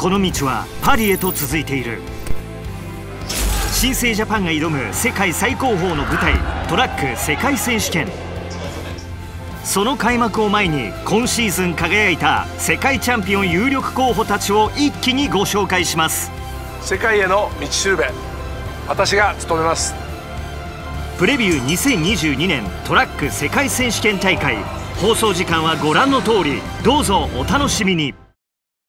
この道はパリへと続いている。新生ジャパンが挑む世界最高峰の舞台トラック世界選手権。その開幕を前に今シーズン輝いた世界チャンピオン有力候補たちを一気にご紹介します。世界への道しるべ私が務めます。プレビュー2022年トラック世界選手権大会。放送時間はご覧の通り。どうぞお楽しみに。